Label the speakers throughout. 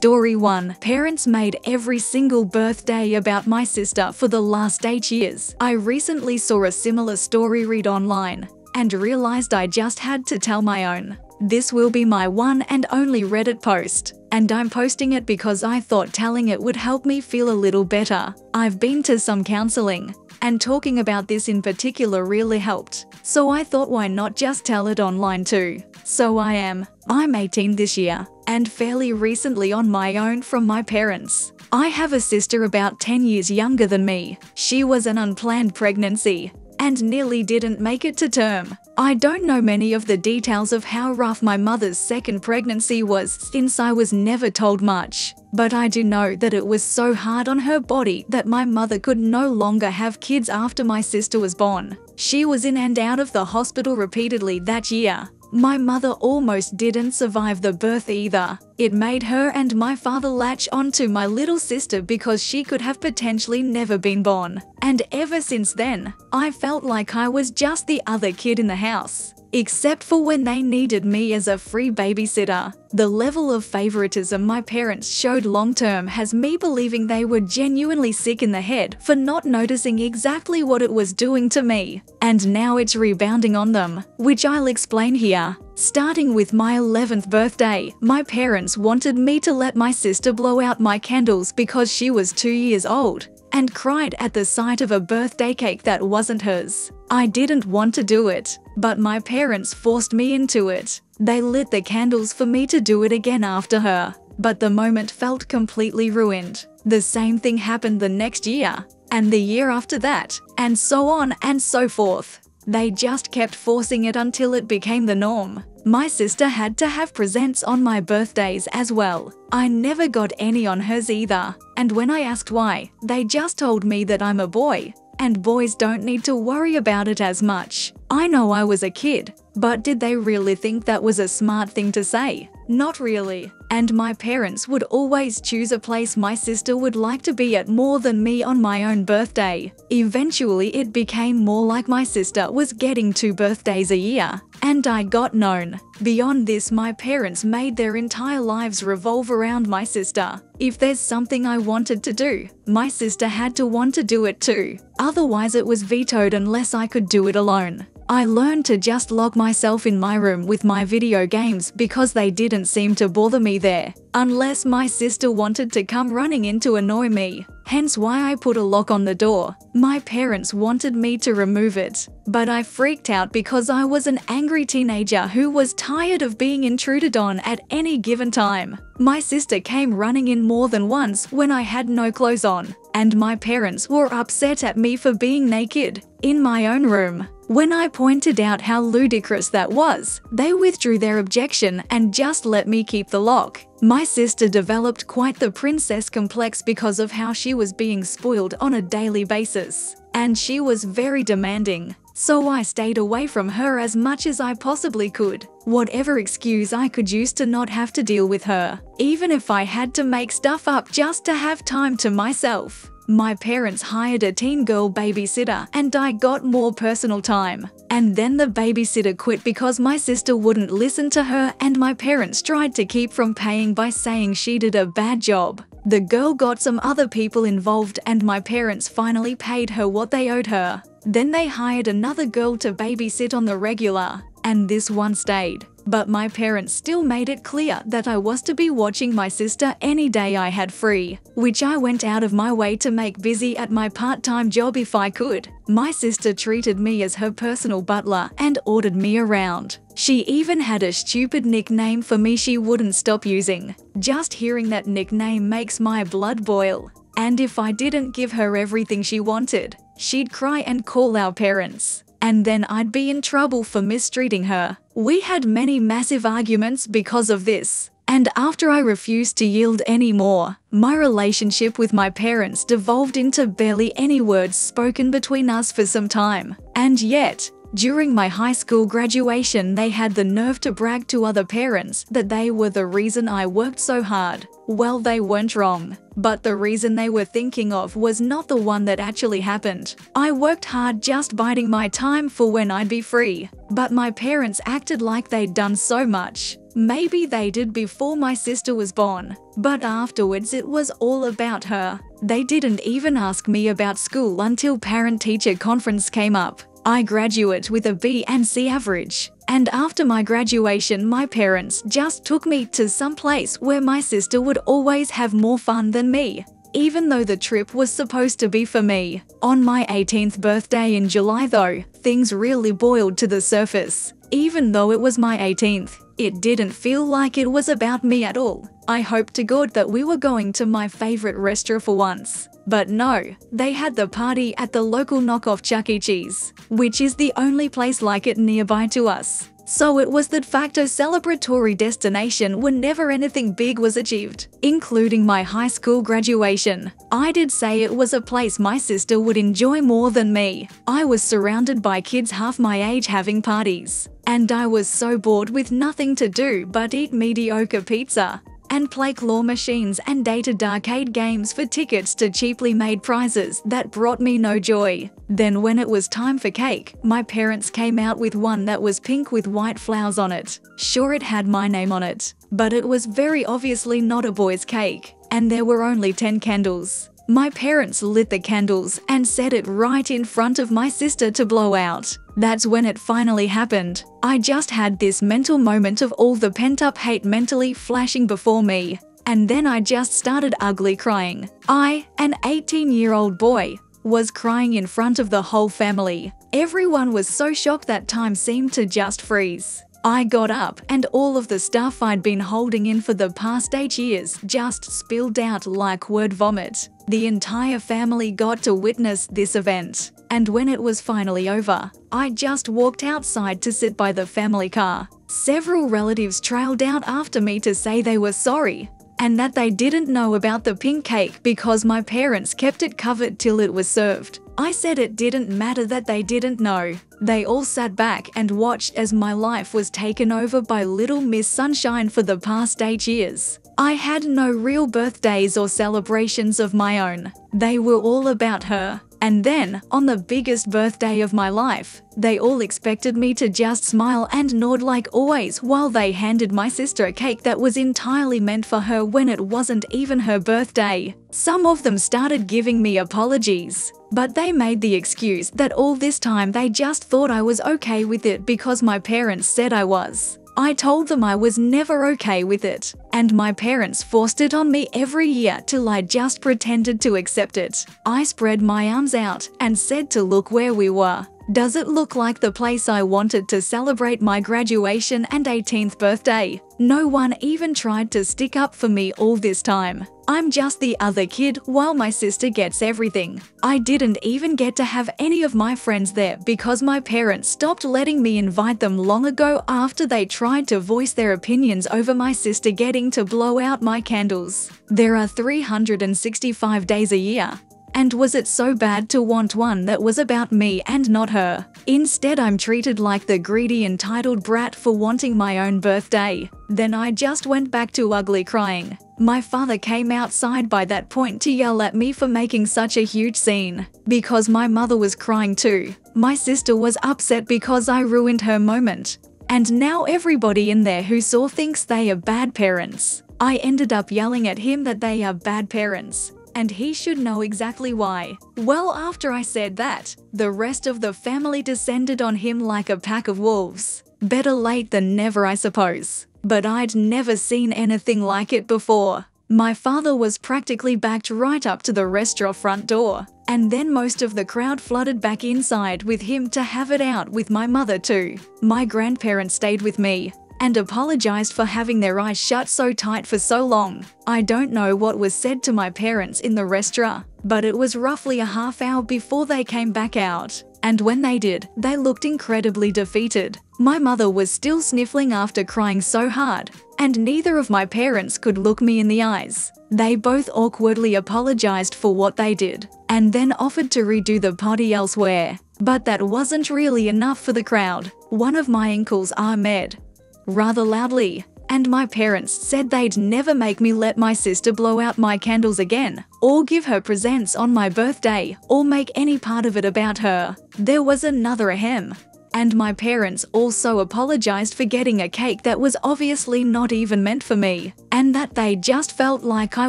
Speaker 1: Story 1 Parents made every single birthday about my sister for the last 8 years. I recently saw a similar story read online and realized I just had to tell my own. This will be my one and only Reddit post, and I'm posting it because I thought telling it would help me feel a little better. I've been to some counseling, and talking about this in particular really helped. So I thought why not just tell it online too. So I am. I'm 18 this year, and fairly recently on my own from my parents. I have a sister about 10 years younger than me. She was an unplanned pregnancy, and nearly didn't make it to term. I don't know many of the details of how rough my mother's second pregnancy was since I was never told much. But I do know that it was so hard on her body that my mother could no longer have kids after my sister was born. She was in and out of the hospital repeatedly that year, my mother almost didn't survive the birth either. It made her and my father latch onto my little sister because she could have potentially never been born. And ever since then, I felt like I was just the other kid in the house except for when they needed me as a free babysitter. The level of favoritism my parents showed long term has me believing they were genuinely sick in the head for not noticing exactly what it was doing to me. And now it's rebounding on them, which I'll explain here. Starting with my 11th birthday, my parents wanted me to let my sister blow out my candles because she was two years old and cried at the sight of a birthday cake that wasn't hers. I didn't want to do it, but my parents forced me into it. They lit the candles for me to do it again after her, but the moment felt completely ruined. The same thing happened the next year, and the year after that, and so on and so forth. They just kept forcing it until it became the norm. My sister had to have presents on my birthdays as well. I never got any on hers either. And when I asked why, they just told me that I'm a boy and boys don't need to worry about it as much. I know I was a kid, but did they really think that was a smart thing to say? Not really. And my parents would always choose a place my sister would like to be at more than me on my own birthday. Eventually, it became more like my sister was getting two birthdays a year, and I got known. Beyond this, my parents made their entire lives revolve around my sister. If there's something I wanted to do, my sister had to want to do it too. Otherwise, it was vetoed unless I could do it alone. I learned to just lock myself in my room with my video games because they didn't seem to bother me there, unless my sister wanted to come running in to annoy me. Hence why I put a lock on the door. My parents wanted me to remove it, but I freaked out because I was an angry teenager who was tired of being intruded on at any given time. My sister came running in more than once when I had no clothes on, and my parents were upset at me for being naked in my own room. When I pointed out how ludicrous that was, they withdrew their objection and just let me keep the lock. My sister developed quite the princess complex because of how she was being spoiled on a daily basis. And she was very demanding. So I stayed away from her as much as I possibly could, whatever excuse I could use to not have to deal with her, even if I had to make stuff up just to have time to myself. My parents hired a teen girl babysitter and I got more personal time. And then the babysitter quit because my sister wouldn't listen to her and my parents tried to keep from paying by saying she did a bad job. The girl got some other people involved and my parents finally paid her what they owed her. Then they hired another girl to babysit on the regular, and this one stayed. But my parents still made it clear that I was to be watching my sister any day I had free, which I went out of my way to make busy at my part-time job if I could. My sister treated me as her personal butler and ordered me around. She even had a stupid nickname for me she wouldn't stop using. Just hearing that nickname makes my blood boil. And if I didn't give her everything she wanted, she'd cry and call our parents and then I'd be in trouble for mistreating her. We had many massive arguments because of this. And after I refused to yield anymore, my relationship with my parents devolved into barely any words spoken between us for some time. And yet, during my high school graduation, they had the nerve to brag to other parents that they were the reason I worked so hard. Well, they weren't wrong. But the reason they were thinking of was not the one that actually happened. I worked hard just biding my time for when I'd be free. But my parents acted like they'd done so much. Maybe they did before my sister was born, but afterwards it was all about her. They didn't even ask me about school until parent teacher conference came up. I graduate with a B and C average. And after my graduation, my parents just took me to some place where my sister would always have more fun than me even though the trip was supposed to be for me. On my 18th birthday in July though, things really boiled to the surface. Even though it was my 18th, it didn't feel like it was about me at all. I hoped to God that we were going to my favorite restaurant for once. But no, they had the party at the local knockoff Chuck E. Cheese, which is the only place like it nearby to us. So it was the facto celebratory destination whenever anything big was achieved, including my high school graduation. I did say it was a place my sister would enjoy more than me. I was surrounded by kids half my age having parties. And I was so bored with nothing to do but eat mediocre pizza and play claw machines and dated arcade games for tickets to cheaply made prizes that brought me no joy. Then when it was time for cake, my parents came out with one that was pink with white flowers on it. Sure it had my name on it, but it was very obviously not a boy's cake, and there were only 10 candles. My parents lit the candles and set it right in front of my sister to blow out. That's when it finally happened. I just had this mental moment of all the pent up hate mentally flashing before me. And then I just started ugly crying. I, an 18 year old boy, was crying in front of the whole family. Everyone was so shocked that time seemed to just freeze. I got up and all of the stuff I'd been holding in for the past eight years just spilled out like word vomit. The entire family got to witness this event. And when it was finally over, I just walked outside to sit by the family car. Several relatives trailed out after me to say they were sorry and that they didn't know about the pink cake because my parents kept it covered till it was served. I said it didn't matter that they didn't know. They all sat back and watched as my life was taken over by Little Miss Sunshine for the past eight years. I had no real birthdays or celebrations of my own. They were all about her. And then, on the biggest birthday of my life, they all expected me to just smile and nod like always while they handed my sister a cake that was entirely meant for her when it wasn't even her birthday. Some of them started giving me apologies. But they made the excuse that all this time they just thought I was okay with it because my parents said I was. I told them I was never okay with it, and my parents forced it on me every year till I just pretended to accept it. I spread my arms out and said to look where we were. Does it look like the place I wanted to celebrate my graduation and 18th birthday? No one even tried to stick up for me all this time. I'm just the other kid while my sister gets everything. I didn't even get to have any of my friends there because my parents stopped letting me invite them long ago after they tried to voice their opinions over my sister getting to blow out my candles. There are 365 days a year. And was it so bad to want one that was about me and not her? Instead, I'm treated like the greedy, entitled brat for wanting my own birthday. Then I just went back to ugly crying. My father came outside by that point to yell at me for making such a huge scene. Because my mother was crying too. My sister was upset because I ruined her moment. And now everybody in there who saw thinks they are bad parents. I ended up yelling at him that they are bad parents and he should know exactly why. Well, after I said that, the rest of the family descended on him like a pack of wolves. Better late than never, I suppose. But I'd never seen anything like it before. My father was practically backed right up to the restaurant front door, and then most of the crowd flooded back inside with him to have it out with my mother too. My grandparents stayed with me, and apologized for having their eyes shut so tight for so long. I don't know what was said to my parents in the restaurant, but it was roughly a half hour before they came back out. And when they did, they looked incredibly defeated. My mother was still sniffling after crying so hard, and neither of my parents could look me in the eyes. They both awkwardly apologized for what they did, and then offered to redo the party elsewhere. But that wasn't really enough for the crowd. One of my uncles, ahemmed, rather loudly, and my parents said they'd never make me let my sister blow out my candles again, or give her presents on my birthday, or make any part of it about her. There was another ahem. And my parents also apologized for getting a cake that was obviously not even meant for me, and that they just felt like I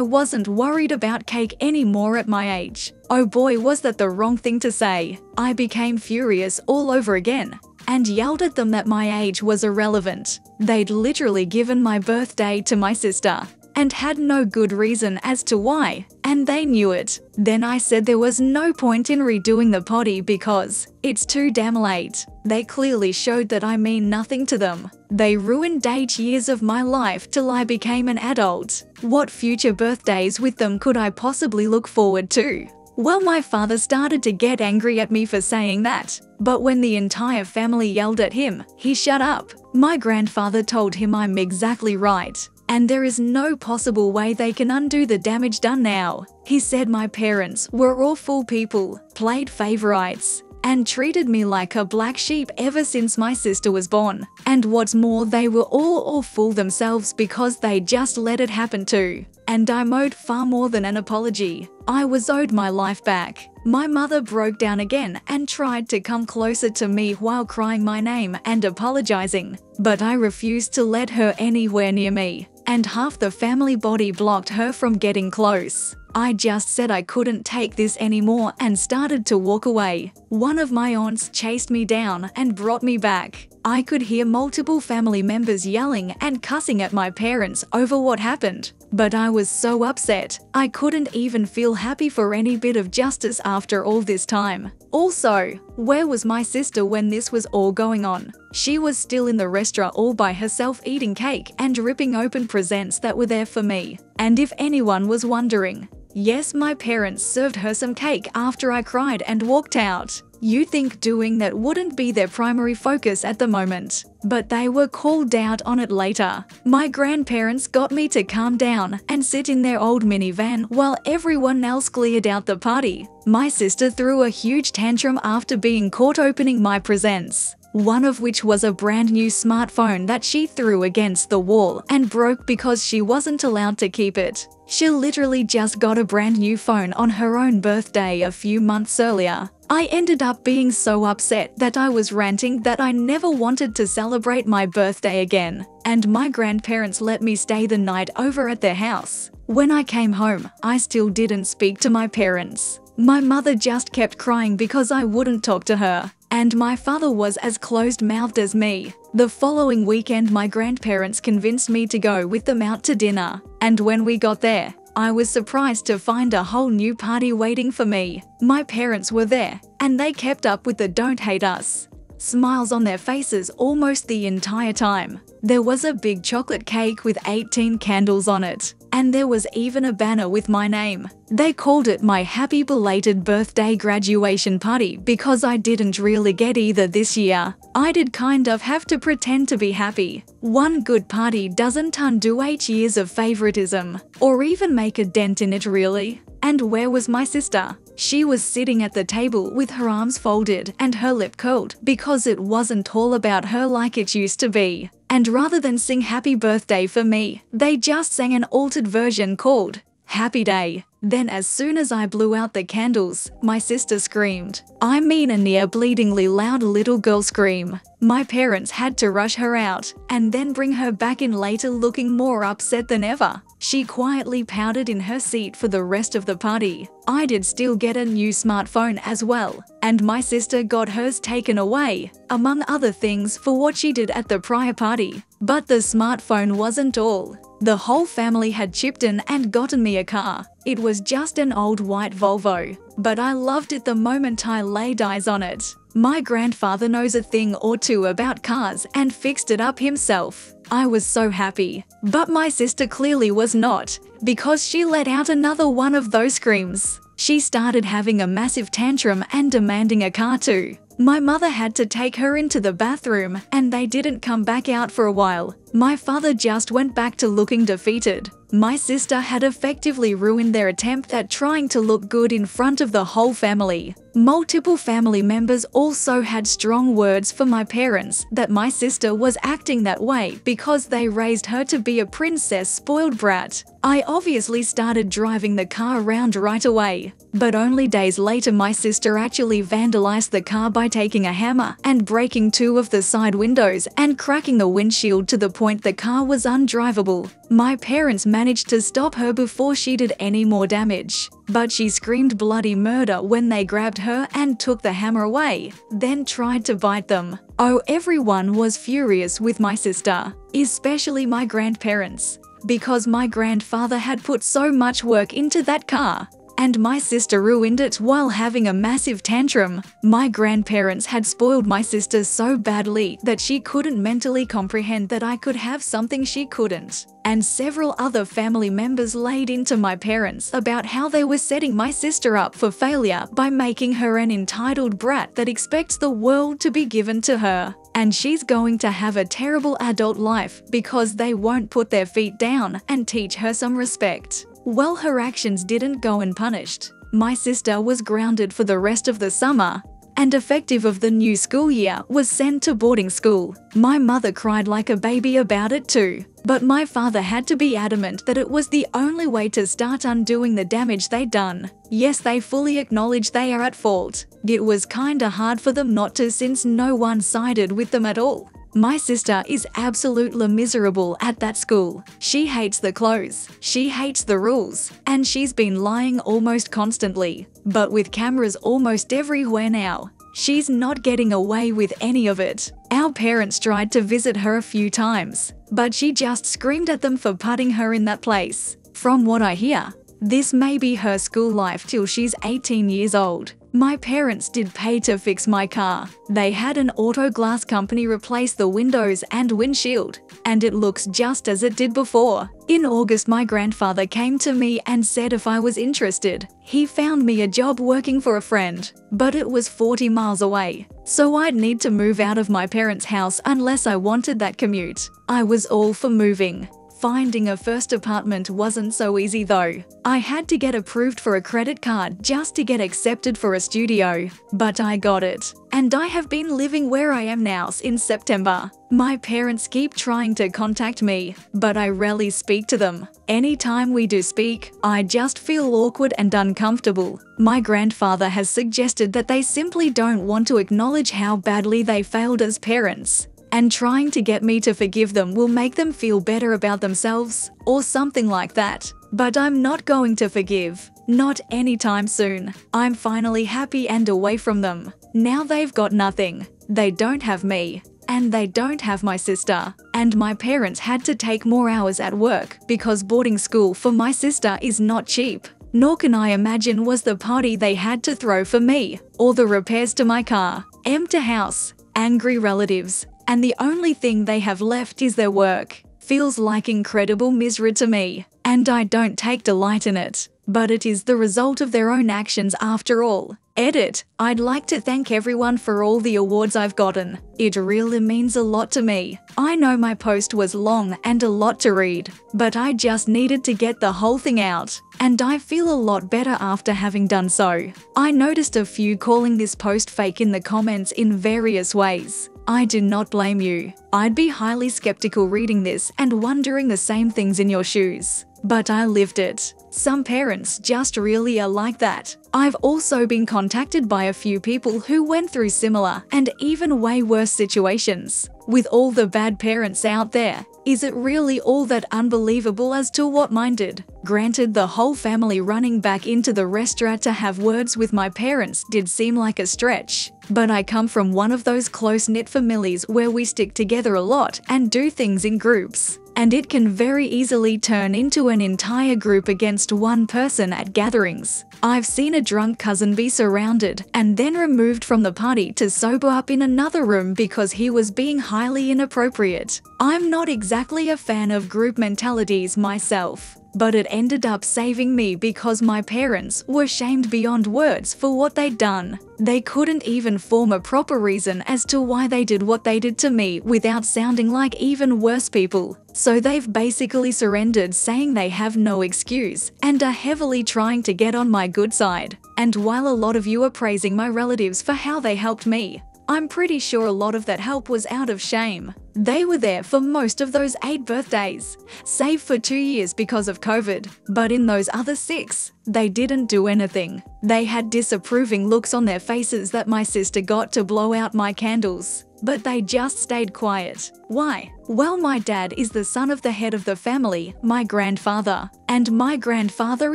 Speaker 1: wasn't worried about cake anymore at my age. Oh boy, was that the wrong thing to say. I became furious all over again and yelled at them that my age was irrelevant. They'd literally given my birthday to my sister and had no good reason as to why, and they knew it. Then I said there was no point in redoing the potty because it's too damn late. They clearly showed that I mean nothing to them. They ruined eight years of my life till I became an adult. What future birthdays with them could I possibly look forward to? Well, my father started to get angry at me for saying that. But when the entire family yelled at him, he shut up. My grandfather told him I'm exactly right and there is no possible way they can undo the damage done now. He said my parents were awful people, played favorites, and treated me like a black sheep ever since my sister was born. And what's more, they were all awful themselves because they just let it happen too. And I owed far more than an apology. I was owed my life back. My mother broke down again and tried to come closer to me while crying my name and apologizing, but I refused to let her anywhere near me and half the family body blocked her from getting close. I just said I couldn't take this anymore and started to walk away. One of my aunts chased me down and brought me back. I could hear multiple family members yelling and cussing at my parents over what happened. But I was so upset, I couldn't even feel happy for any bit of justice after all this time. Also, where was my sister when this was all going on? She was still in the restaurant all by herself eating cake and ripping open presents that were there for me. And if anyone was wondering, Yes, my parents served her some cake after I cried and walked out. You think doing that wouldn't be their primary focus at the moment, but they were called out on it later. My grandparents got me to calm down and sit in their old minivan while everyone else cleared out the party. My sister threw a huge tantrum after being caught opening my presents one of which was a brand new smartphone that she threw against the wall and broke because she wasn't allowed to keep it. She literally just got a brand new phone on her own birthday a few months earlier. I ended up being so upset that I was ranting that I never wanted to celebrate my birthday again, and my grandparents let me stay the night over at their house. When I came home, I still didn't speak to my parents. My mother just kept crying because I wouldn't talk to her and my father was as closed-mouthed as me. The following weekend my grandparents convinced me to go with them out to dinner, and when we got there, I was surprised to find a whole new party waiting for me. My parents were there, and they kept up with the don't hate us. Smiles on their faces almost the entire time. There was a big chocolate cake with 18 candles on it, and there was even a banner with my name. They called it my happy belated birthday graduation party because I didn't really get either this year. I did kind of have to pretend to be happy. One good party doesn't undo 8 years of favoritism, or even make a dent in it really. And where was my sister? She was sitting at the table with her arms folded and her lip curled because it wasn't all about her like it used to be. And rather than sing happy birthday for me, they just sang an altered version called Happy Day. Then as soon as I blew out the candles, my sister screamed. I mean a near bleedingly loud little girl scream. My parents had to rush her out and then bring her back in later looking more upset than ever. She quietly pouted in her seat for the rest of the party. I did still get a new smartphone as well, and my sister got hers taken away, among other things for what she did at the prior party. But the smartphone wasn't all. The whole family had chipped in and gotten me a car. It was just an old white Volvo, but I loved it the moment I laid eyes on it. My grandfather knows a thing or two about cars and fixed it up himself. I was so happy. But my sister clearly was not, because she let out another one of those screams. She started having a massive tantrum and demanding a car too. My mother had to take her into the bathroom and they didn't come back out for a while. My father just went back to looking defeated. My sister had effectively ruined their attempt at trying to look good in front of the whole family. Multiple family members also had strong words for my parents that my sister was acting that way because they raised her to be a princess spoiled brat. I obviously started driving the car around right away. But only days later, my sister actually vandalized the car by taking a hammer and breaking two of the side windows and cracking the windshield to the point the car was undrivable. My parents managed to stop her before she did any more damage. But she screamed bloody murder when they grabbed her and took the hammer away, then tried to bite them. Oh, everyone was furious with my sister, especially my grandparents, because my grandfather had put so much work into that car and my sister ruined it while having a massive tantrum. My grandparents had spoiled my sister so badly that she couldn't mentally comprehend that I could have something she couldn't. And several other family members laid into my parents about how they were setting my sister up for failure by making her an entitled brat that expects the world to be given to her. And she's going to have a terrible adult life because they won't put their feet down and teach her some respect. Well, her actions didn't go unpunished. My sister was grounded for the rest of the summer and effective of the new school year was sent to boarding school. My mother cried like a baby about it too. But my father had to be adamant that it was the only way to start undoing the damage they'd done. Yes, they fully acknowledge they are at fault. It was kinda hard for them not to since no one sided with them at all. My sister is absolutely miserable at that school. She hates the clothes, she hates the rules, and she's been lying almost constantly. But with cameras almost everywhere now, she's not getting away with any of it. Our parents tried to visit her a few times, but she just screamed at them for putting her in that place. From what I hear, this may be her school life till she's 18 years old. My parents did pay to fix my car. They had an auto glass company replace the windows and windshield, and it looks just as it did before. In August, my grandfather came to me and said if I was interested. He found me a job working for a friend, but it was 40 miles away. So I'd need to move out of my parents' house unless I wanted that commute. I was all for moving. Finding a first apartment wasn't so easy though. I had to get approved for a credit card just to get accepted for a studio. But I got it. And I have been living where I am now since September. My parents keep trying to contact me, but I rarely speak to them. Anytime we do speak, I just feel awkward and uncomfortable. My grandfather has suggested that they simply don't want to acknowledge how badly they failed as parents and trying to get me to forgive them will make them feel better about themselves, or something like that. But I'm not going to forgive. Not anytime soon. I'm finally happy and away from them. Now they've got nothing. They don't have me. And they don't have my sister. And my parents had to take more hours at work because boarding school for my sister is not cheap. Nor can I imagine was the party they had to throw for me, or the repairs to my car, empty house, angry relatives, and the only thing they have left is their work. Feels like incredible misery to me, and I don't take delight in it. But it is the result of their own actions after all. Edit. I'd like to thank everyone for all the awards I've gotten. It really means a lot to me. I know my post was long and a lot to read, but I just needed to get the whole thing out. And I feel a lot better after having done so. I noticed a few calling this post fake in the comments in various ways. I do not blame you. I'd be highly skeptical reading this and wondering the same things in your shoes. But I lived it. Some parents just really are like that. I've also been contacted by a few people who went through similar and even way worse situations. With all the bad parents out there, is it really all that unbelievable as to what mine did? Granted, the whole family running back into the restaurant to have words with my parents did seem like a stretch. But I come from one of those close knit families where we stick together a lot and do things in groups and it can very easily turn into an entire group against one person at gatherings. I've seen a drunk cousin be surrounded and then removed from the party to sober up in another room because he was being highly inappropriate. I'm not exactly a fan of group mentalities myself. But it ended up saving me because my parents were shamed beyond words for what they'd done. They couldn't even form a proper reason as to why they did what they did to me without sounding like even worse people. So they've basically surrendered saying they have no excuse and are heavily trying to get on my good side. And while a lot of you are praising my relatives for how they helped me, I'm pretty sure a lot of that help was out of shame. They were there for most of those eight birthdays, save for two years because of COVID. But in those other six, they didn't do anything. They had disapproving looks on their faces that my sister got to blow out my candles. But they just stayed quiet. Why? Well, my dad is the son of the head of the family, my grandfather. And my grandfather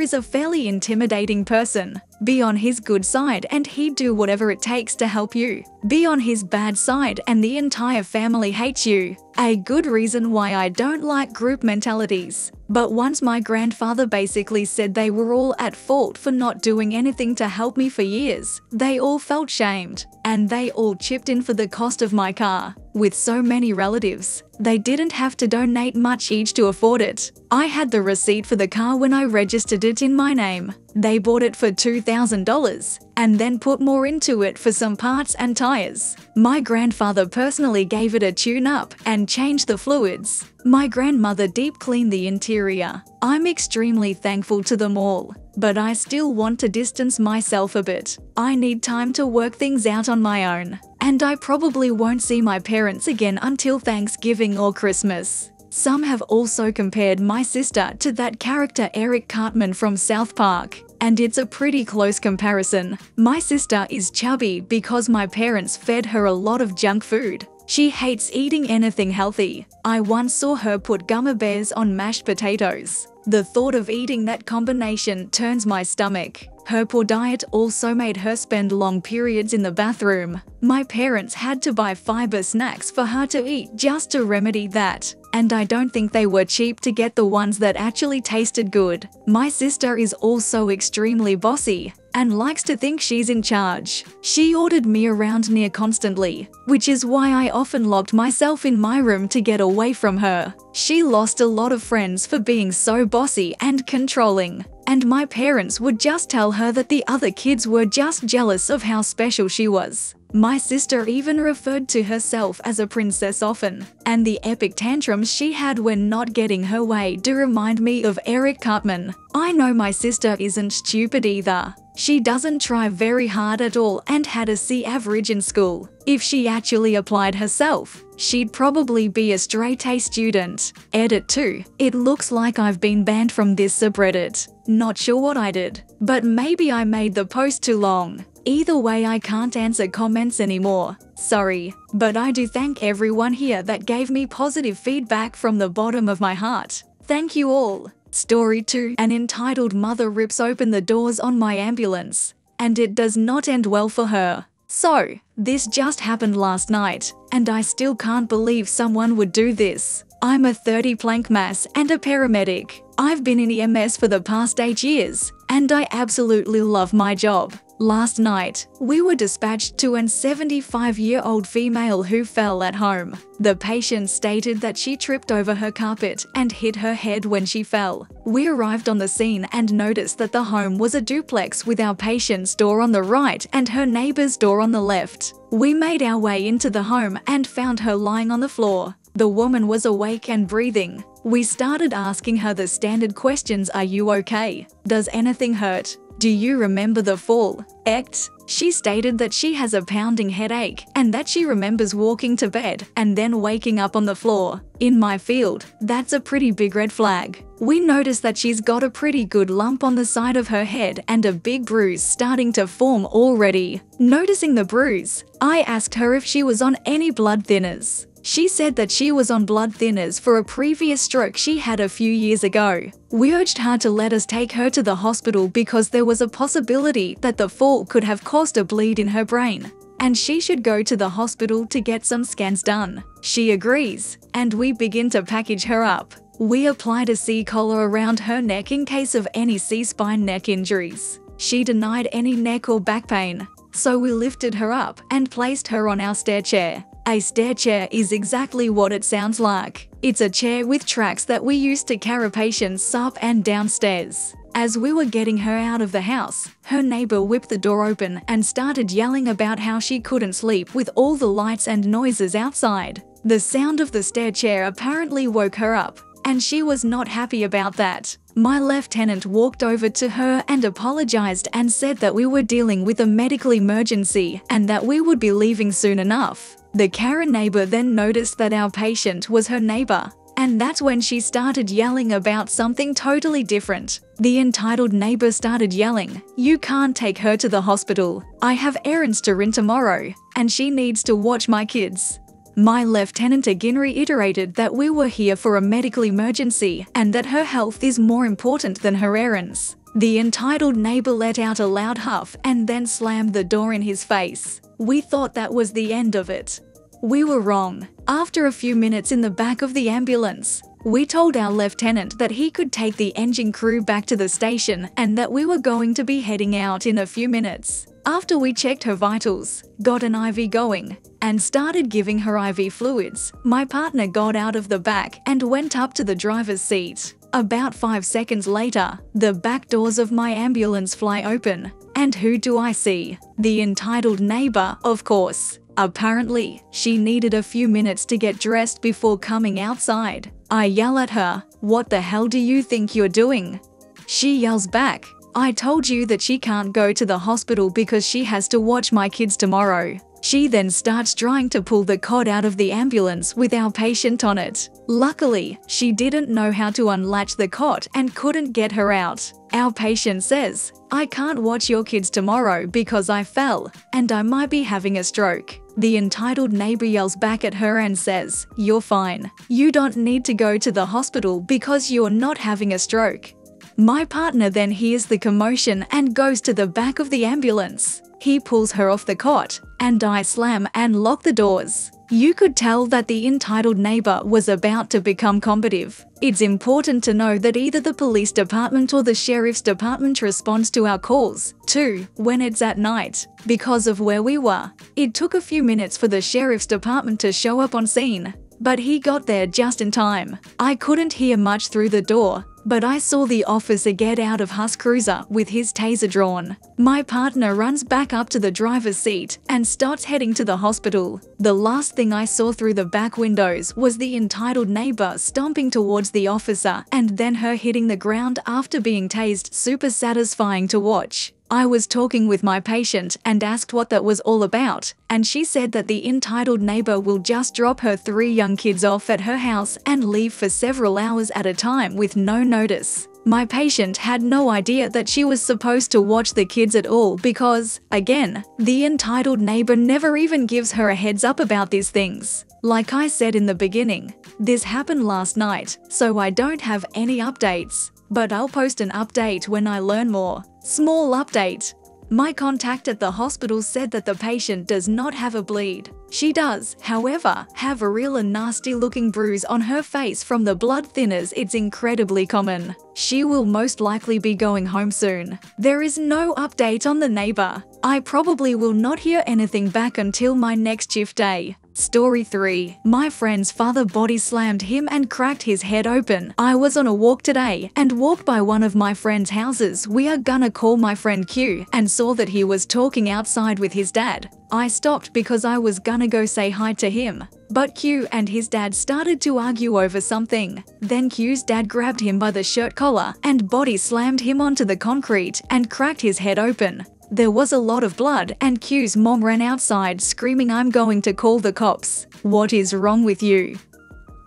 Speaker 1: is a fairly intimidating person. Be on his good side and he'd do whatever it takes to help you. Be on his bad side and the entire family hates you. A good reason why I don't like group mentalities. But once my grandfather basically said they were all at fault for not doing anything to help me for years, they all felt shamed. And they all chipped in for the cost of my car. With so many relatives, they didn't have to donate much each to afford it. I had the receipt for the car when I registered it in my name. They bought it for $2,000 and then put more into it for some parts and tires. My grandfather personally gave it a tune up and changed the fluids. My grandmother deep cleaned the interior. I'm extremely thankful to them all, but I still want to distance myself a bit. I need time to work things out on my own and I probably won't see my parents again until Thanksgiving or Christmas. Some have also compared my sister to that character Eric Cartman from South Park, and it's a pretty close comparison. My sister is chubby because my parents fed her a lot of junk food. She hates eating anything healthy. I once saw her put gummy bears on mashed potatoes. The thought of eating that combination turns my stomach. Her poor diet also made her spend long periods in the bathroom. My parents had to buy fiber snacks for her to eat just to remedy that. And I don't think they were cheap to get the ones that actually tasted good. My sister is also extremely bossy and likes to think she's in charge. She ordered me around near constantly, which is why I often locked myself in my room to get away from her. She lost a lot of friends for being so bossy and controlling and my parents would just tell her that the other kids were just jealous of how special she was. My sister even referred to herself as a princess often, and the epic tantrums she had when not getting her way do remind me of Eric Cartman. I know my sister isn't stupid either. She doesn't try very hard at all and had a C average in school. If she actually applied herself, she'd probably be a straight A student. Edit 2. It looks like I've been banned from this subreddit. Not sure what I did, but maybe I made the post too long. Either way, I can't answer comments anymore. Sorry, but I do thank everyone here that gave me positive feedback from the bottom of my heart. Thank you all. Story 2 An entitled mother rips open the doors on my ambulance, and it does not end well for her. So, this just happened last night, and I still can't believe someone would do this. I'm a 30 plank mass and a paramedic. I've been in EMS for the past 8 years, and I absolutely love my job. Last night, we were dispatched to an 75 year old female who fell at home. The patient stated that she tripped over her carpet and hit her head when she fell. We arrived on the scene and noticed that the home was a duplex with our patient's door on the right and her neighbor's door on the left. We made our way into the home and found her lying on the floor. The woman was awake and breathing. We started asking her the standard questions Are you okay? Does anything hurt? Do you remember the fall? Act. She stated that she has a pounding headache and that she remembers walking to bed and then waking up on the floor. In my field, that's a pretty big red flag. We notice that she's got a pretty good lump on the side of her head and a big bruise starting to form already. Noticing the bruise, I asked her if she was on any blood thinners. She said that she was on blood thinners for a previous stroke she had a few years ago. We urged her to let us take her to the hospital because there was a possibility that the fall could have caused a bleed in her brain and she should go to the hospital to get some scans done. She agrees, and we begin to package her up. We applied a C collar around her neck in case of any C spine neck injuries. She denied any neck or back pain, so we lifted her up and placed her on our stair chair. A stair chair is exactly what it sounds like. It's a chair with tracks that we use to carry patients up and downstairs. As we were getting her out of the house, her neighbor whipped the door open and started yelling about how she couldn't sleep with all the lights and noises outside. The sound of the stair chair apparently woke her up, and she was not happy about that. My lieutenant walked over to her and apologized and said that we were dealing with a medical emergency and that we would be leaving soon enough. The Karen neighbor then noticed that our patient was her neighbor, and that's when she started yelling about something totally different. The entitled neighbor started yelling, You can't take her to the hospital. I have errands to run tomorrow, and she needs to watch my kids. My lieutenant again reiterated that we were here for a medical emergency and that her health is more important than her errands. The entitled neighbor let out a loud huff and then slammed the door in his face. We thought that was the end of it. We were wrong. After a few minutes in the back of the ambulance, we told our lieutenant that he could take the engine crew back to the station and that we were going to be heading out in a few minutes. After we checked her vitals, got an IV going, and started giving her IV fluids, my partner got out of the back and went up to the driver's seat. About five seconds later, the back doors of my ambulance fly open. And who do I see? The entitled neighbor, of course. Apparently, she needed a few minutes to get dressed before coming outside. I yell at her, What the hell do you think you're doing? She yells back, I told you that she can't go to the hospital because she has to watch my kids tomorrow. She then starts trying to pull the cot out of the ambulance with our patient on it. Luckily, she didn't know how to unlatch the cot and couldn't get her out. Our patient says, I can't watch your kids tomorrow because I fell and I might be having a stroke. The entitled neighbor yells back at her and says, You're fine. You don't need to go to the hospital because you're not having a stroke. My partner then hears the commotion and goes to the back of the ambulance. He pulls her off the cot, and I slam and lock the doors. You could tell that the entitled neighbor was about to become combative. It's important to know that either the police department or the sheriff's department responds to our calls, too, when it's at night, because of where we were. It took a few minutes for the sheriff's department to show up on scene, but he got there just in time. I couldn't hear much through the door, but I saw the officer get out of Hus Cruiser with his taser drawn. My partner runs back up to the driver's seat and starts heading to the hospital. The last thing I saw through the back windows was the entitled neighbor stomping towards the officer and then her hitting the ground after being tased super satisfying to watch. I was talking with my patient and asked what that was all about, and she said that the entitled neighbor will just drop her three young kids off at her house and leave for several hours at a time with no notice. My patient had no idea that she was supposed to watch the kids at all because, again, the entitled neighbor never even gives her a heads up about these things. Like I said in the beginning, this happened last night, so I don't have any updates, but I'll post an update when I learn more. Small update. My contact at the hospital said that the patient does not have a bleed. She does, however, have a real and nasty looking bruise on her face from the blood thinners it's incredibly common. She will most likely be going home soon. There is no update on the neighbor. I probably will not hear anything back until my next shift day. Story 3. My friend's father body slammed him and cracked his head open. I was on a walk today and walked by one of my friend's houses. We are gonna call my friend Q and saw that he was talking outside with his dad. I stopped because I was gonna go say hi to him. But Q and his dad started to argue over something. Then Q's dad grabbed him by the shirt collar and body slammed him onto the concrete and cracked his head open. There was a lot of blood, and Q's mom ran outside screaming, I'm going to call the cops. What is wrong with you?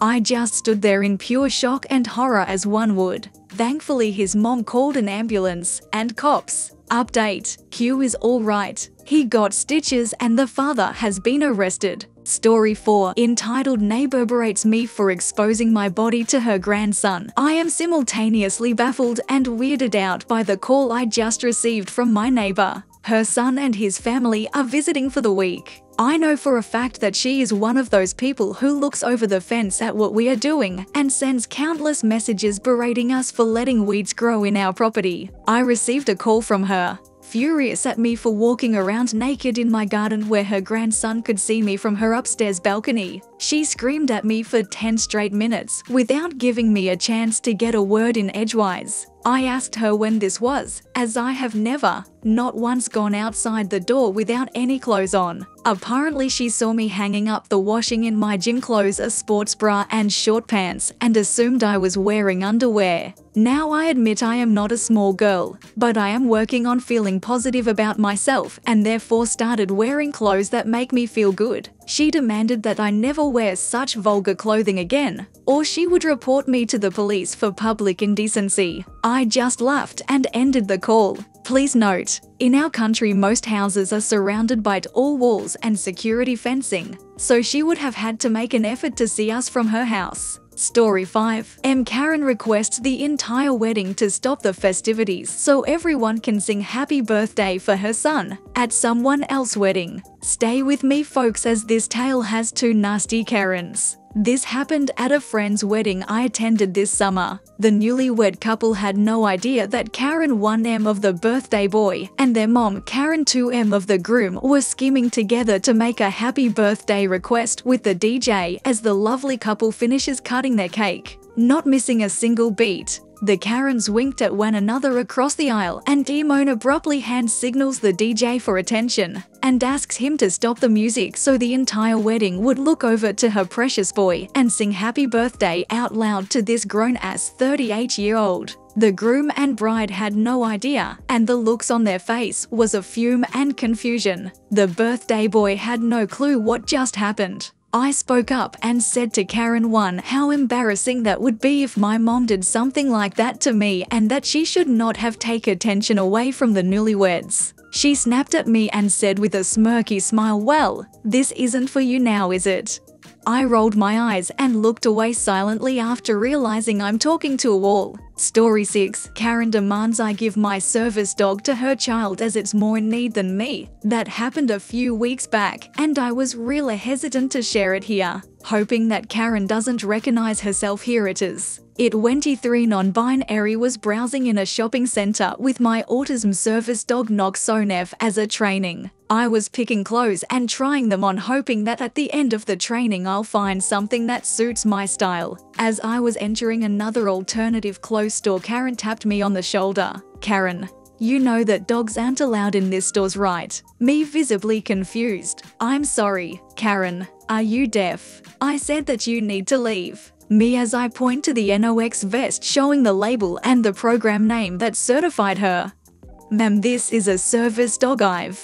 Speaker 1: I just stood there in pure shock and horror as one would. Thankfully, his mom called an ambulance and cops. Update Q is alright. He got stitches and the father has been arrested. Story 4 entitled Neighbor berates me for exposing my body to her grandson. I am simultaneously baffled and weirded out by the call I just received from my neighbor. Her son and his family are visiting for the week. I know for a fact that she is one of those people who looks over the fence at what we are doing and sends countless messages berating us for letting weeds grow in our property. I received a call from her. Furious at me for walking around naked in my garden where her grandson could see me from her upstairs balcony. She screamed at me for 10 straight minutes without giving me a chance to get a word in edgewise. I asked her when this was, as I have never, not once gone outside the door without any clothes on. Apparently she saw me hanging up the washing in my gym clothes, a sports bra and short pants, and assumed I was wearing underwear. Now I admit I am not a small girl, but I am working on feeling positive about myself and therefore started wearing clothes that make me feel good. She demanded that I never wear such vulgar clothing again, or she would report me to the police for public indecency. I just laughed and ended the call. Please note, in our country most houses are surrounded by all walls and security fencing, so she would have had to make an effort to see us from her house. Story 5. M. Karen requests the entire wedding to stop the festivities so everyone can sing happy birthday for her son at someone else's wedding. Stay with me folks as this tale has two nasty Karens. This happened at a friend's wedding I attended this summer. The newlywed couple had no idea that Karen 1M of the birthday boy and their mom Karen 2M of the groom were scheming together to make a happy birthday request with the DJ as the lovely couple finishes cutting their cake, not missing a single beat. The Karens winked at one another across the aisle, and Demone abruptly hand signals the DJ for attention and asks him to stop the music so the entire wedding would look over to her precious boy and sing happy birthday out loud to this grown-ass 38-year-old. The groom and bride had no idea, and the looks on their face was of fume and confusion. The birthday boy had no clue what just happened. I spoke up and said to Karen 1 how embarrassing that would be if my mom did something like that to me and that she should not have taken attention away from the newlyweds. She snapped at me and said with a smirky smile, Well, this isn't for you now, is it? I rolled my eyes and looked away silently after realizing I'm talking to a wall. Story 6 Karen demands I give my service dog to her child as it's more in need than me. That happened a few weeks back, and I was really hesitant to share it here, hoping that Karen doesn't recognize herself. Here it is. It 23 non-binary was browsing in a shopping center with my autism service dog Noxonef as a training. I was picking clothes and trying them on hoping that at the end of the training I'll find something that suits my style. As I was entering another alternative clothes store Karen tapped me on the shoulder. Karen, you know that dogs aren't allowed in this store's right. Me visibly confused. I'm sorry, Karen. Are you deaf? I said that you need to leave. Me as I point to the NOX vest showing the label and the program name that certified her. Ma'am, this is a service dog I've.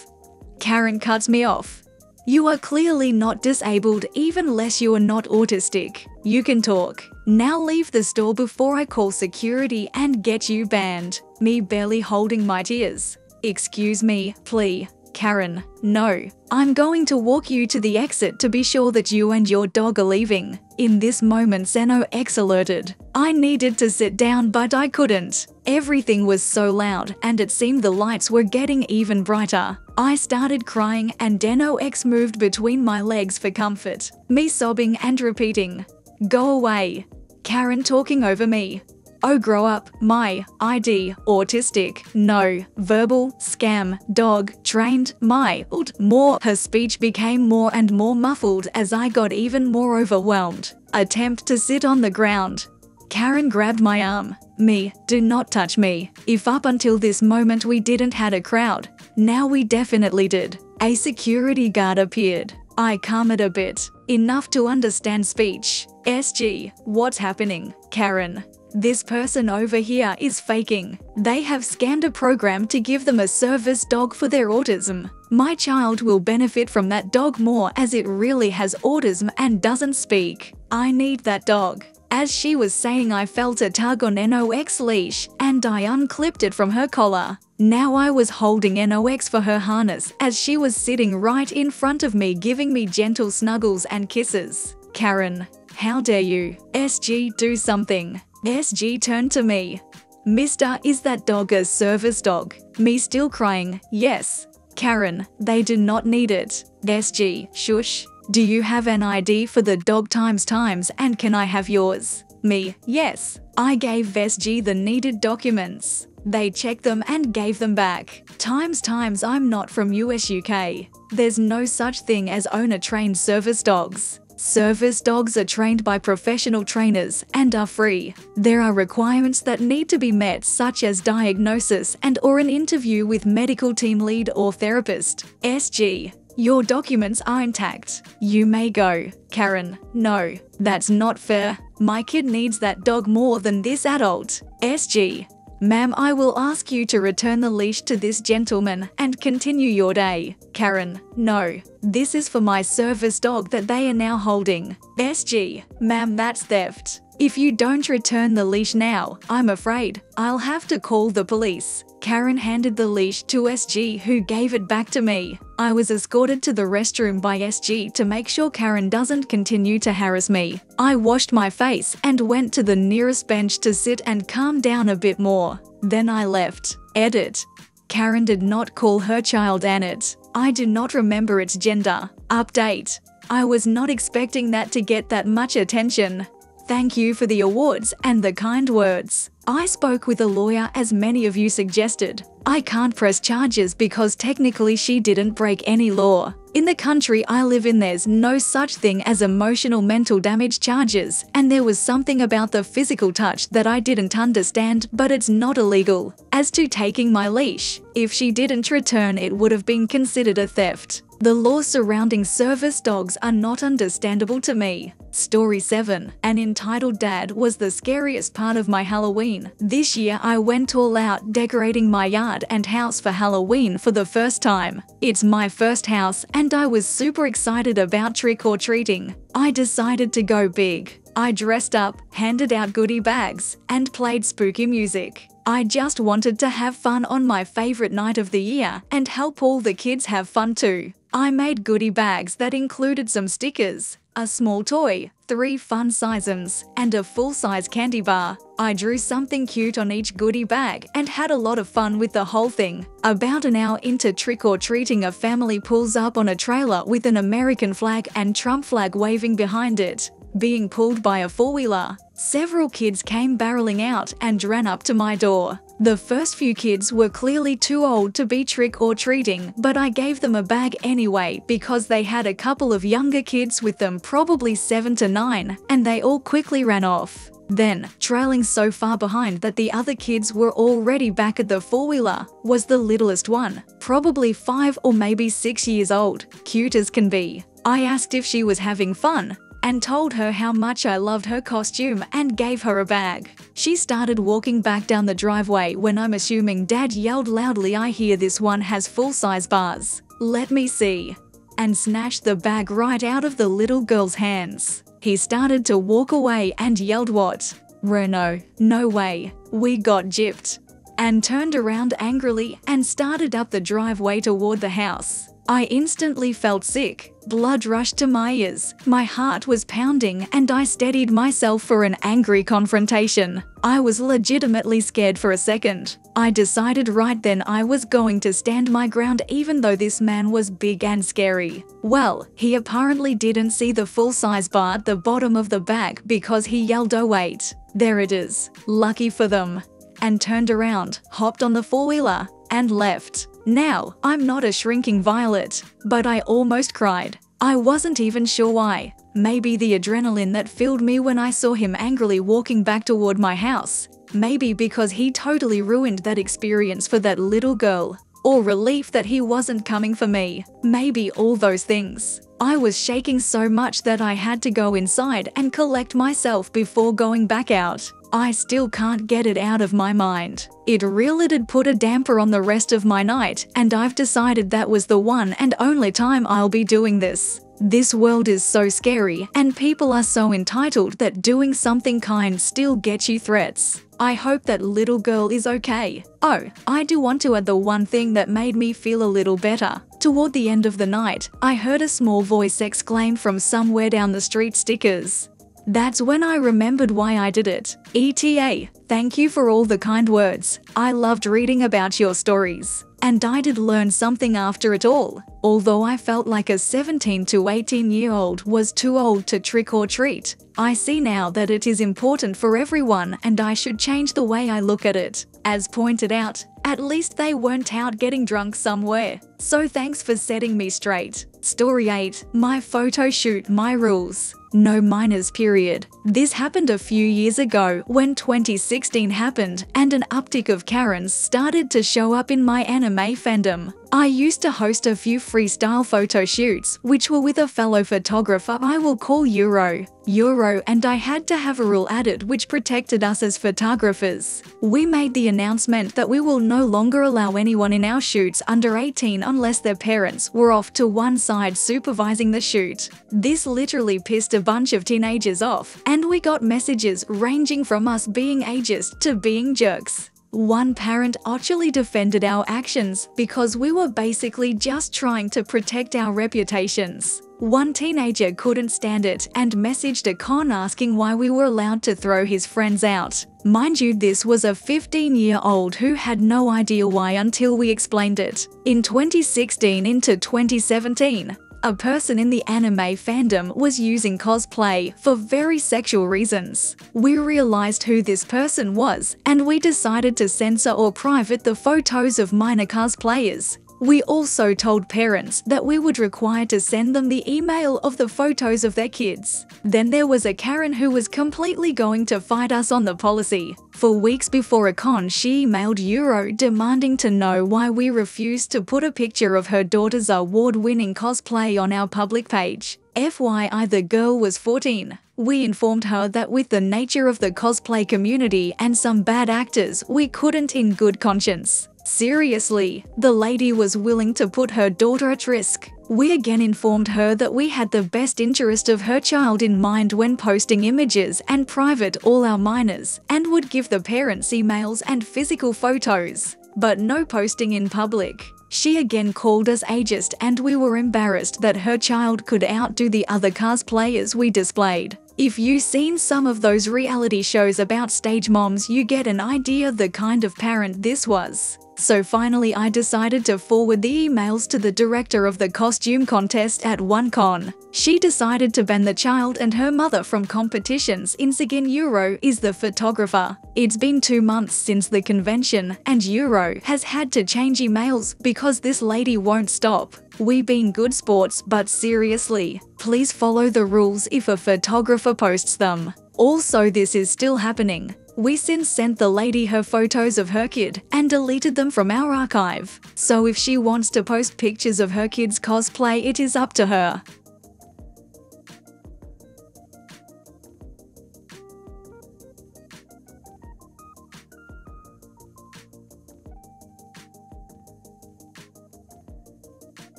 Speaker 1: Karen cuts me off. You are clearly not disabled even less you are not autistic. You can talk. Now leave the store before I call security and get you banned. Me barely holding my tears. Excuse me, plea. Karen, no. I'm going to walk you to the exit to be sure that you and your dog are leaving. In this moment, Zeno X alerted. I needed to sit down, but I couldn't. Everything was so loud, and it seemed the lights were getting even brighter. I started crying, and Deno X moved between my legs for comfort, me sobbing and repeating, Go away. Karen talking over me. Oh, grow up, my, ID, autistic, no, verbal, scam, dog, trained, my, ut, more. Her speech became more and more muffled as I got even more overwhelmed. Attempt to sit on the ground. Karen grabbed my arm. Me, do not touch me. If up until this moment we didn't had a crowd, now we definitely did. A security guard appeared. I calmed a bit, enough to understand speech. SG, what's happening? Karen, this person over here is faking. They have scanned a program to give them a service dog for their autism. My child will benefit from that dog more as it really has autism and doesn't speak. I need that dog. As she was saying I felt a tug on NOX leash and I unclipped it from her collar. Now I was holding NOX for her harness as she was sitting right in front of me giving me gentle snuggles and kisses. Karen, how dare you? SG do something. SG turned to me. Mister, is that dog a service dog? Me still crying, yes. Karen, they do not need it. SG, shush. Do you have an ID for the dog times times and can I have yours? Me, yes. I gave SG the needed documents. They checked them and gave them back. Times times I'm not from US UK. There's no such thing as owner trained service dogs. Service dogs are trained by professional trainers and are free. There are requirements that need to be met such as diagnosis and or an interview with medical team lead or therapist. SG. Your documents are intact. You may go. Karen, no, that's not fair. My kid needs that dog more than this adult. SG. Ma'am, I will ask you to return the leash to this gentleman and continue your day. Karen, no. This is for my service dog that they are now holding. SG, ma'am, that's theft. If you don't return the leash now, I'm afraid I'll have to call the police. Karen handed the leash to SG, who gave it back to me. I was escorted to the restroom by SG to make sure Karen doesn't continue to harass me. I washed my face and went to the nearest bench to sit and calm down a bit more. Then I left. Edit. Karen did not call her child Annette. I do not remember its gender. Update. I was not expecting that to get that much attention. Thank you for the awards and the kind words. I spoke with a lawyer as many of you suggested. I can't press charges because technically she didn't break any law. In the country I live in, there's no such thing as emotional mental damage charges, and there was something about the physical touch that I didn't understand, but it's not illegal. As to taking my leash, if she didn't return, it would have been considered a theft. The laws surrounding service dogs are not understandable to me. Story 7 An entitled dad was the scariest part of my Halloween. This year I went all out decorating my yard and house for Halloween for the first time. It's my first house and I was super excited about trick or treating. I decided to go big. I dressed up, handed out goodie bags, and played spooky music. I just wanted to have fun on my favorite night of the year and help all the kids have fun too. I made goodie bags that included some stickers, a small toy, three fun sizes, and a full-size candy bar. I drew something cute on each goodie bag and had a lot of fun with the whole thing. About an hour into trick-or-treating a family pulls up on a trailer with an American flag and Trump flag waving behind it being pulled by a four-wheeler. Several kids came barreling out and ran up to my door. The first few kids were clearly too old to be trick or treating, but I gave them a bag anyway because they had a couple of younger kids with them, probably 7 to 9, and they all quickly ran off. Then, trailing so far behind that the other kids were already back at the four wheeler, was the littlest one, probably 5 or maybe 6 years old, cute as can be. I asked if she was having fun, and told her how much I loved her costume and gave her a bag. She started walking back down the driveway when I'm assuming dad yelled loudly I hear this one has full-size bars. Let me see. And snatched the bag right out of the little girl's hands. He started to walk away and yelled what? Reno, no way. We got gypped. And turned around angrily and started up the driveway toward the house. I instantly felt sick. Blood rushed to my ears. My heart was pounding and I steadied myself for an angry confrontation. I was legitimately scared for a second. I decided right then I was going to stand my ground even though this man was big and scary. Well, he apparently didn't see the full-size bar at the bottom of the bag because he yelled oh wait. There it is. Lucky for them. And turned around, hopped on the four-wheeler, and left. Now, I'm not a shrinking violet, but I almost cried. I wasn't even sure why. Maybe the adrenaline that filled me when I saw him angrily walking back toward my house. Maybe because he totally ruined that experience for that little girl. Or relief that he wasn't coming for me. Maybe all those things. I was shaking so much that I had to go inside and collect myself before going back out. I still can't get it out of my mind. It really did put a damper on the rest of my night, and I've decided that was the one and only time I'll be doing this. This world is so scary, and people are so entitled that doing something kind still gets you threats. I hope that little girl is okay. Oh, I do want to add the one thing that made me feel a little better. Toward the end of the night, I heard a small voice exclaim from somewhere down the street stickers. That's when I remembered why I did it. ETA, thank you for all the kind words. I loved reading about your stories. And I did learn something after it all. Although I felt like a 17 to 18 year old was too old to trick or treat, I see now that it is important for everyone and I should change the way I look at it. As pointed out, at least they weren't out getting drunk somewhere. So thanks for setting me straight. Story 8 My photo shoot, my rules. No minors, period. This happened a few years ago when 2016 happened and an uptick of Karens started to show up in my anime fandom. I used to host a few freestyle photo shoots, which were with a fellow photographer I will call Euro. Euro and I had to have a rule added which protected us as photographers. We made the announcement that we will no longer allow anyone in our shoots under 18 unless their parents were off to one side supervising the shoot. This literally pissed a bunch of teenagers off, and we got messages ranging from us being ageist to being jerks. One parent actually defended our actions because we were basically just trying to protect our reputations. One teenager couldn't stand it and messaged a con asking why we were allowed to throw his friends out. Mind you, this was a 15 year old who had no idea why until we explained it. In 2016 into 2017, a person in the anime fandom was using cosplay for very sexual reasons. We realized who this person was, and we decided to censor or private the photos of minor cosplayers. We also told parents that we would require to send them the email of the photos of their kids. Then there was a Karen who was completely going to fight us on the policy. For weeks before a con, she emailed Euro demanding to know why we refused to put a picture of her daughter's award winning cosplay on our public page. FYI, the girl was 14. We informed her that with the nature of the cosplay community and some bad actors, we couldn't in good conscience. Seriously, the lady was willing to put her daughter at risk. We again informed her that we had the best interest of her child in mind when posting images and private all our minors, and would give the parents emails and physical photos, but no posting in public. She again called us ageist and we were embarrassed that her child could outdo the other cosplayers we displayed. If you've seen some of those reality shows about stage moms, you get an idea the kind of parent this was. So finally I decided to forward the emails to the director of the costume contest at OneCon. She decided to ban the child and her mother from competitions Insegin Euro is the photographer. It's been two months since the convention and Euro has had to change emails because this lady won't stop. We been good sports but seriously, please follow the rules if a photographer posts them. Also this is still happening. We since sent the lady her photos of her kid and deleted them from our archive. So if she wants to post pictures of her kid's cosplay, it is up to her.